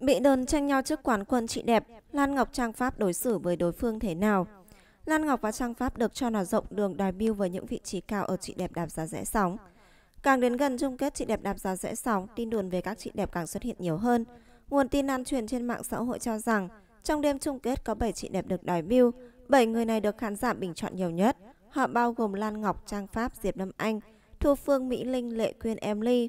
Bị đơn tranh nhau trước quán quân chị đẹp, Lan Ngọc Trang Pháp đối xử với đối phương thế nào? Lan Ngọc và Trang Pháp được cho là rộng đường đòi biêu với những vị trí cao ở chị đẹp đạp giá rẽ sóng. Càng đến gần chung kết chị đẹp đạp giá rẽ sóng, tin đồn về các chị đẹp càng xuất hiện nhiều hơn. Nguồn tin lan truyền trên mạng xã hội cho rằng, trong đêm chung kết có 7 chị đẹp được đòi biêu, 7 người này được khán giả bình chọn nhiều nhất. Họ bao gồm Lan Ngọc, Trang Pháp, Diệp Lâm Anh, Thu Phương, Mỹ Linh, Lệ Quyên, Emily.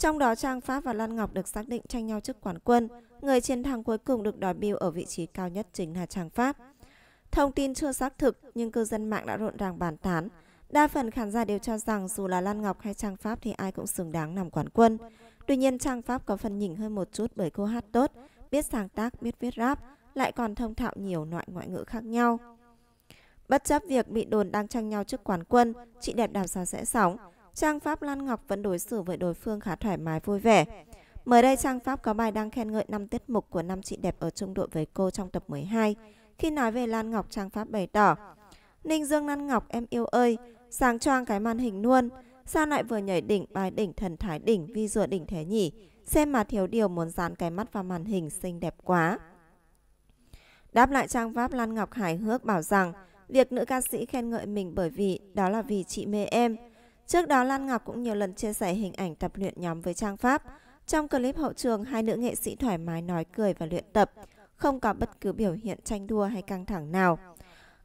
Trong đó Trang Pháp và Lan Ngọc được xác định tranh nhau chức quán quân. Người chiến thắng cuối cùng được đòi bill ở vị trí cao nhất chính là Trang Pháp. Thông tin chưa xác thực nhưng cư dân mạng đã rộn ràng bàn tán. Đa phần khán giả đều cho rằng dù là Lan Ngọc hay Trang Pháp thì ai cũng xứng đáng nằm quán quân. Tuy nhiên Trang Pháp có phần nhỉnh hơn một chút bởi cô hát tốt, biết sáng tác, biết viết rap, lại còn thông thạo nhiều loại ngoại ngữ khác nhau. Bất chấp việc bị đồn đang tranh nhau trước quán quân, chị đẹp đào sao sẽ sóng. Trang Pháp Lan Ngọc vẫn đối xử với đối phương khá thoải mái vui vẻ. Mới đây Trang Pháp có bài đăng khen ngợi năm tiết mục của năm chị đẹp ở trung đội với cô trong tập 12. Khi nói về Lan Ngọc, Trang Pháp bày tỏ Ninh Dương Lan Ngọc em yêu ơi, sáng choang cái màn hình luôn. Sao lại vừa nhảy đỉnh bài đỉnh thần thái đỉnh vi rùa đỉnh thế nhỉ? Xem mà thiếu điều muốn dán cái mắt vào màn hình xinh đẹp quá. Đáp lại Trang Pháp Lan Ngọc hài hước bảo rằng việc nữ ca sĩ khen ngợi mình bởi vì đó là vì chị mê em. Trước đó Lan Ngọc cũng nhiều lần chia sẻ hình ảnh tập luyện nhóm với Trang Pháp. Trong clip hậu trường, hai nữ nghệ sĩ thoải mái nói cười và luyện tập, không có bất cứ biểu hiện tranh đua hay căng thẳng nào.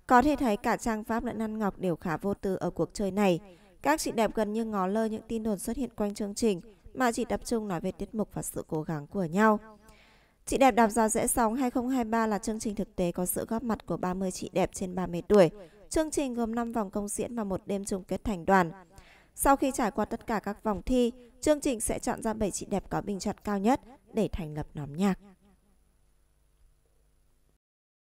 Có thể thấy cả Trang Pháp lẫn Lan Ngọc đều khá vô tư ở cuộc chơi này. Các chị đẹp gần như ngó lơ những tin đồn xuất hiện quanh chương trình mà chỉ tập trung nói về tiết mục và sự cố gắng của nhau. Chị đẹp đạp gió dễ sóng 2023 là chương trình thực tế có sự góp mặt của 30 chị đẹp trên 30 tuổi. Chương trình gồm 5 vòng công diễn và một đêm chung kết thành đoàn. Sau khi trải qua tất cả các vòng thi, chương trình sẽ chọn ra 7 chị đẹp có bình chọn cao nhất để thành lập nhóm nhạc.